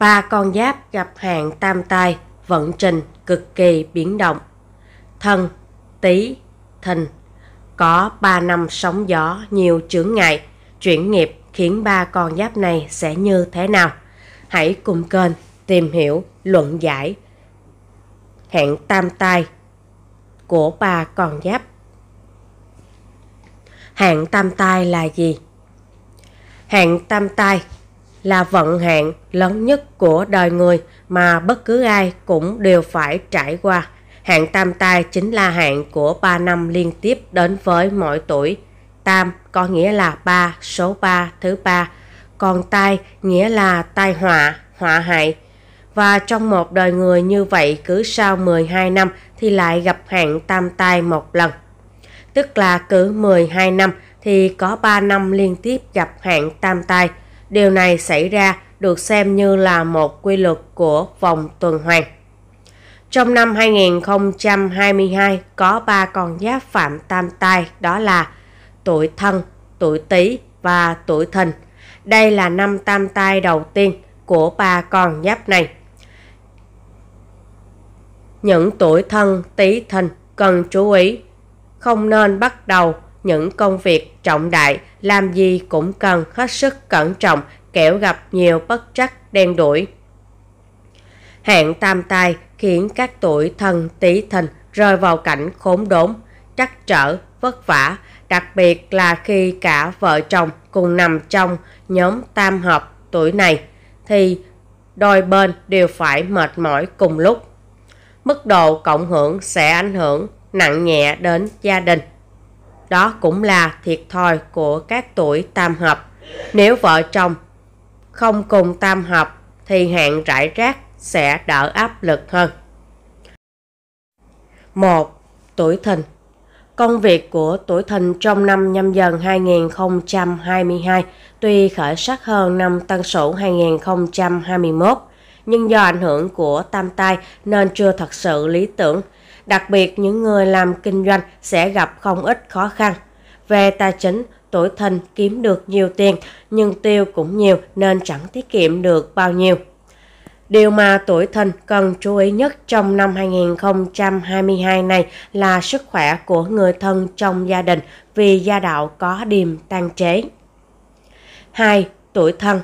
Ba con giáp gặp hạn tam tai, vận trình cực kỳ biến động. Thân, tý, thìn có 3 năm sóng gió nhiều chướng ngại, chuyển nghiệp khiến ba con giáp này sẽ như thế nào? Hãy cùng kênh tìm hiểu, luận giải hạn tam tai của ba con giáp. Hạn tam tai là gì? Hạn tam tai là vận hạn lớn nhất của đời người mà bất cứ ai cũng đều phải trải qua. Hạn tam tai chính là hạn của 3 năm liên tiếp đến với mỗi tuổi. Tam có nghĩa là ba, số 3, thứ ba. Còn tai nghĩa là tai họa, họa hại. Và trong một đời người như vậy cứ sau 12 năm thì lại gặp hạn tam tai một lần. Tức là cứ 12 năm thì có 3 năm liên tiếp gặp hạn tam tai. Điều này xảy ra được xem như là một quy luật của vòng tuần hoàn. Trong năm 2022 có 3 con giáp phạm tam tai đó là tuổi thân, tuổi tý và tuổi thìn. Đây là năm tam tai đầu tiên của ba con giáp này. Những tuổi thân tý thìn cần chú ý, không nên bắt đầu những công việc trọng đại, làm gì cũng cần hết sức cẩn trọng, kẻo gặp nhiều bất trắc đen đuổi. Hạn tam tai khiến các tuổi thân tí thìn rơi vào cảnh khốn đốn, trắc trở, vất vả, đặc biệt là khi cả vợ chồng cùng nằm trong nhóm tam hợp tuổi này, thì đôi bên đều phải mệt mỏi cùng lúc. Mức độ cộng hưởng sẽ ảnh hưởng nặng nhẹ đến gia đình. Đó cũng là thiệt thòi của các tuổi tam hợp. Nếu vợ chồng không cùng tam hợp thì hạn rải rác sẽ đỡ áp lực hơn. 1. Tuổi thìn Công việc của tuổi thìn trong năm nhâm dần 2022 tuy khởi sắc hơn năm tân sửu 2021, nhưng do ảnh hưởng của tam tai nên chưa thật sự lý tưởng. Đặc biệt những người làm kinh doanh sẽ gặp không ít khó khăn. Về tài chính, tuổi thìn kiếm được nhiều tiền nhưng tiêu cũng nhiều nên chẳng tiết kiệm được bao nhiêu. Điều mà tuổi thìn cần chú ý nhất trong năm 2022 này là sức khỏe của người thân trong gia đình vì gia đạo có điềm tan chế. 2. Tuổi thân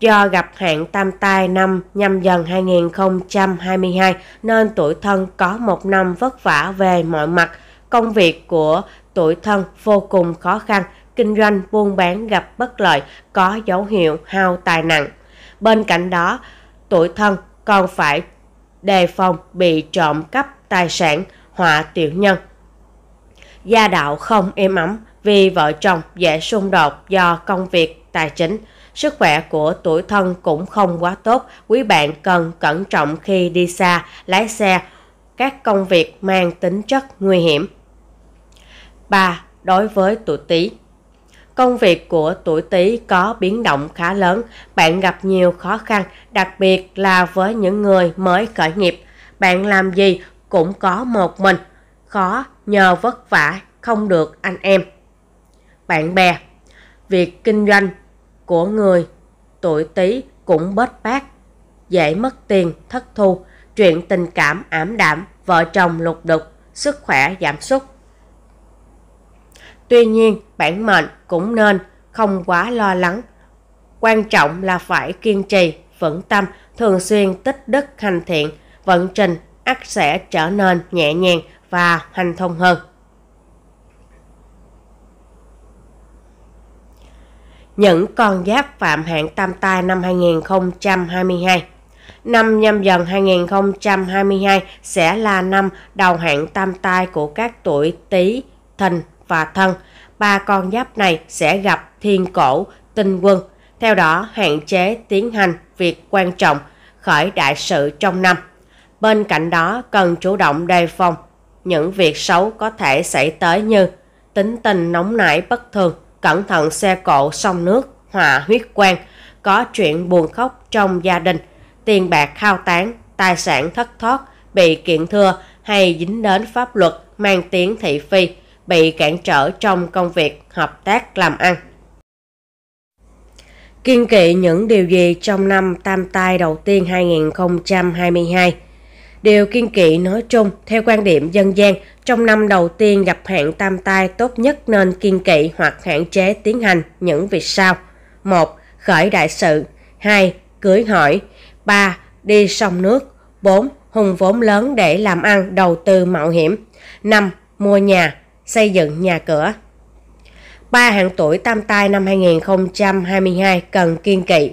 Do gặp hạn tam tai năm nhâm dần 2022 nên tuổi thân có một năm vất vả về mọi mặt. Công việc của tuổi thân vô cùng khó khăn, kinh doanh buôn bán gặp bất lợi, có dấu hiệu hao tài nặng. Bên cạnh đó, tuổi thân còn phải đề phòng bị trộm cắp tài sản, họa tiểu nhân. Gia đạo không êm ấm vì vợ chồng dễ xung đột do công việc tài chính. Sức khỏe của tuổi thân cũng không quá tốt, quý bạn cần cẩn trọng khi đi xa, lái xe, các công việc mang tính chất nguy hiểm. 3. Đối với tuổi Tý Công việc của tuổi Tý có biến động khá lớn, bạn gặp nhiều khó khăn, đặc biệt là với những người mới khởi nghiệp. Bạn làm gì cũng có một mình, khó nhờ vất vả không được anh em. Bạn bè, việc kinh doanh của người tuổi Tý cũng bết bát, dễ mất tiền, thất thu, chuyện tình cảm ảm đạm, vợ chồng lục đục, sức khỏe giảm sút. Tuy nhiên, bản mệnh cũng nên không quá lo lắng. Quan trọng là phải kiên trì, vững tâm, thường xuyên tích đức hành thiện, vận trình ắt sẽ trở nên nhẹ nhàng và hành thông hơn. Những con giáp phạm hạn tam tai năm 2022 Năm nhâm dần 2022 sẽ là năm đầu hạn tam tai của các tuổi Tý, Thìn và Thân. Ba con giáp này sẽ gặp thiên cổ, tinh quân. Theo đó, hạn chế tiến hành việc quan trọng, khởi đại sự trong năm. Bên cạnh đó, cần chủ động đề phòng những việc xấu có thể xảy tới như tính tình nóng nảy bất thường, cẩn thận xe cộ sông nước, hòa huyết quan, có chuyện buồn khóc trong gia đình, tiền bạc khao tán, tài sản thất thoát, bị kiện thưa hay dính đến pháp luật mang tiếng thị phi, bị cản trở trong công việc hợp tác làm ăn. Kiên kỵ những điều gì trong năm tam tai đầu tiên 2022? Điều kiên kỵ nói chung, theo quan điểm dân gian, trong năm đầu tiên gặp hạn tam tai tốt nhất nên kiên kỵ hoặc hạn chế tiến hành những việc sau. 1. Khởi đại sự 2. Cưới hỏi 3. Đi sông nước 4. Hùng vốn lớn để làm ăn, đầu tư mạo hiểm 5. Mua nhà, xây dựng nhà cửa Ba hạng tuổi tam tai năm 2022 cần kiên kỵ.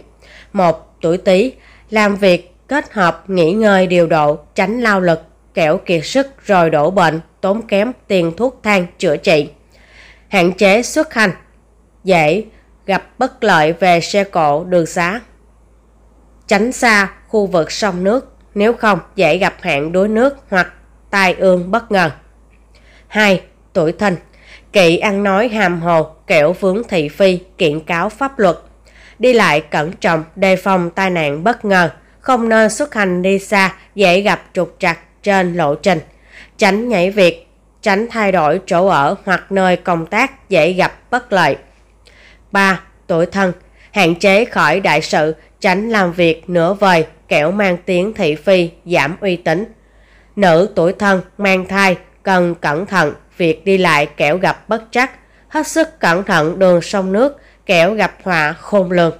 một Tuổi Tý làm việc kết hợp nghỉ ngơi điều độ, tránh lao lực, kẻo kiệt sức rồi đổ bệnh, tốn kém tiền thuốc thang chữa trị. Hạn chế xuất hành, dễ gặp bất lợi về xe cộ, đường xá. Tránh xa khu vực sông nước, nếu không dễ gặp hạn đuối nước hoặc tai ương bất ngờ. 2. Tuổi thìn Kỵ ăn nói hàm hồ, kẻo vướng thị phi, kiện cáo pháp luật. Đi lại cẩn trọng, đề phòng tai nạn bất ngờ, không nên xuất hành đi xa, dễ gặp trục trặc trên lộ trình. Tránh nhảy việc, tránh thay đổi chỗ ở hoặc nơi công tác dễ gặp bất lợi. 3. Tuổi thân Hạn chế khỏi đại sự, tránh làm việc nửa vời, kẻo mang tiếng thị phi, giảm uy tín. Nữ tuổi thân mang thai cần cẩn thận việc đi lại kẻo gặp bất trắc, hết sức cẩn thận đường sông nước kẻo gặp họa khôn lường.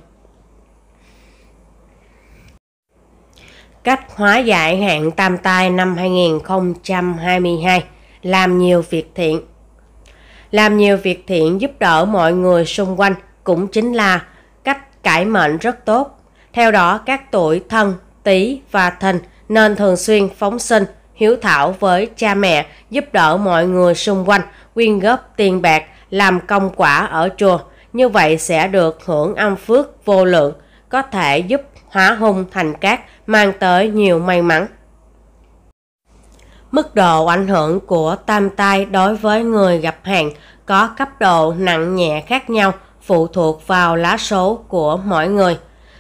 Cách hóa giải hạn tam tai năm 2022 Làm nhiều việc thiện Làm nhiều việc thiện giúp đỡ mọi người xung quanh cũng chính là cách cải mệnh rất tốt. Theo đó, các tuổi thân, tý và thìn nên thường xuyên phóng sinh, hiếu thảo với cha mẹ, giúp đỡ mọi người xung quanh, quyên góp tiền bạc, làm công quả ở chùa. Như vậy sẽ được hưởng âm phước vô lượng, có thể giúp hóa hung thành cát, mang tới nhiều may mắn. Mức độ ảnh hưởng của tam tai đối với người gặp hạn có cấp độ nặng nhẹ khác nhau, phụ thuộc vào lá số của mỗi người.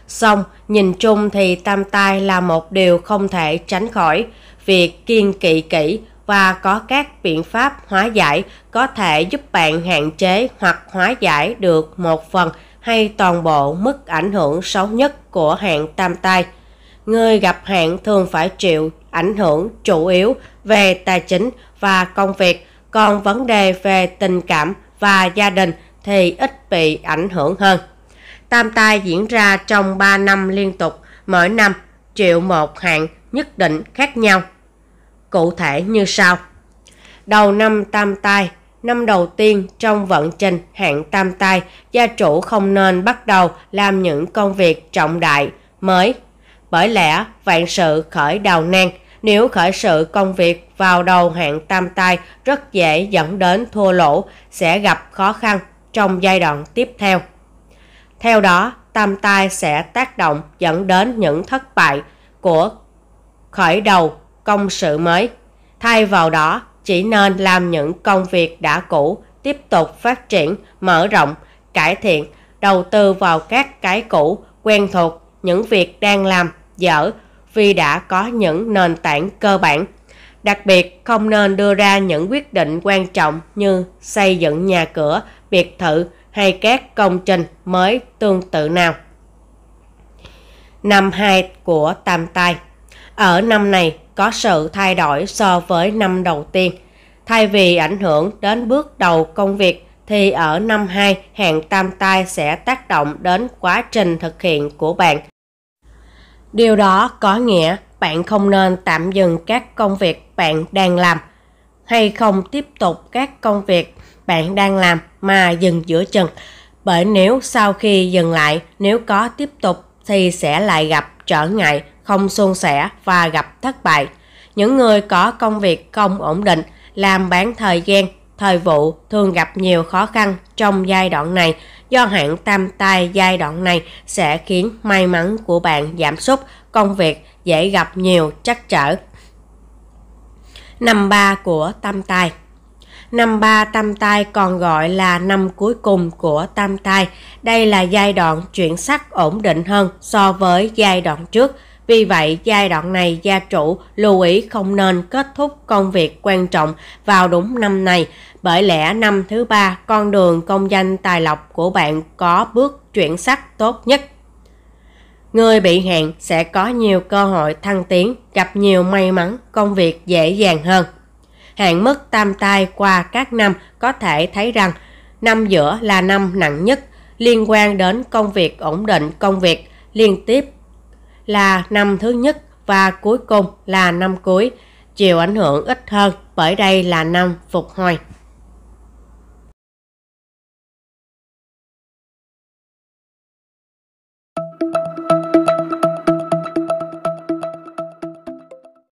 Xong, nhìn chung thì tam tai là một điều không thể tránh khỏi. Việc kiên kỵ kỹ và có các biện pháp hóa giải có thể giúp bạn hạn chế hoặc hóa giải được một phần hay toàn bộ mức ảnh hưởng xấu nhất của hạn tam tai. Người gặp hạn thường phải chịu ảnh hưởng chủ yếu về tài chính và công việc, còn vấn đề về tình cảm và gia đình thì ít bị ảnh hưởng hơn. Tam tai diễn ra trong 3 năm liên tục, mỗi năm chịu một hạn nhất định khác nhau. Cụ thể như sau. Đầu năm tam tai, năm đầu tiên trong vận trình hạn tam tai, gia chủ không nên bắt đầu làm những công việc trọng đại mới. Bởi lẽ vạn sự khởi đầu nan, nếu khởi sự công việc vào đầu hạn tam tai rất dễ dẫn đến thua lỗ, sẽ gặp khó khăn trong giai đoạn tiếp theo. Theo đó, tam tai sẽ tác động dẫn đến những thất bại của khởi đầu công sự mới. Thay vào đó, chỉ nên làm những công việc đã cũ, tiếp tục phát triển, mở rộng, cải thiện, đầu tư vào các cái cũ, quen thuộc, những việc đang làm, dở, vì đã có những nền tảng cơ bản. Đặc biệt, không nên đưa ra những quyết định quan trọng như xây dựng nhà cửa, biệt thự hay các công trình mới tương tự nào. Năm 2 của Tam Tai Ở năm này có sự thay đổi so với năm đầu tiên. Thay vì ảnh hưởng đến bước đầu công việc thì ở năm 2 hàng tam tai sẽ tác động đến quá trình thực hiện của bạn. Điều đó có nghĩa bạn không nên tạm dừng các công việc bạn đang làm hay không tiếp tục các công việc bạn đang làm mà dừng giữa chừng. Bởi nếu sau khi dừng lại, nếu có tiếp tục thì sẽ lại gặp trở ngại, không suôn sẻ và gặp thất bại. Những người có công việc không ổn định, làm bán thời gian, thời vụ thường gặp nhiều khó khăn trong giai đoạn này do hạn tam tai giai đoạn này sẽ khiến may mắn của bạn giảm sút, công việc dễ gặp nhiều trắc trở. Năm ba của tam tai Năm ba tam tai còn gọi là năm cuối cùng của tam tai. Đây là giai đoạn chuyển sắc ổn định hơn so với giai đoạn trước. Vì vậy, giai đoạn này gia chủ lưu ý không nên kết thúc công việc quan trọng vào đúng năm này, bởi lẽ năm thứ ba con đường công danh tài lộc của bạn có bước chuyển sắc tốt nhất. Người bị hẹn sẽ có nhiều cơ hội thăng tiến, gặp nhiều may mắn, công việc dễ dàng hơn. Hạn mức tam tai qua các năm có thể thấy rằng năm giữa là năm nặng nhất liên quan đến công việc ổn định công việc liên tiếp là năm thứ nhất và cuối cùng là năm cuối, chịu ảnh hưởng ít hơn, bởi đây là năm phục hồi.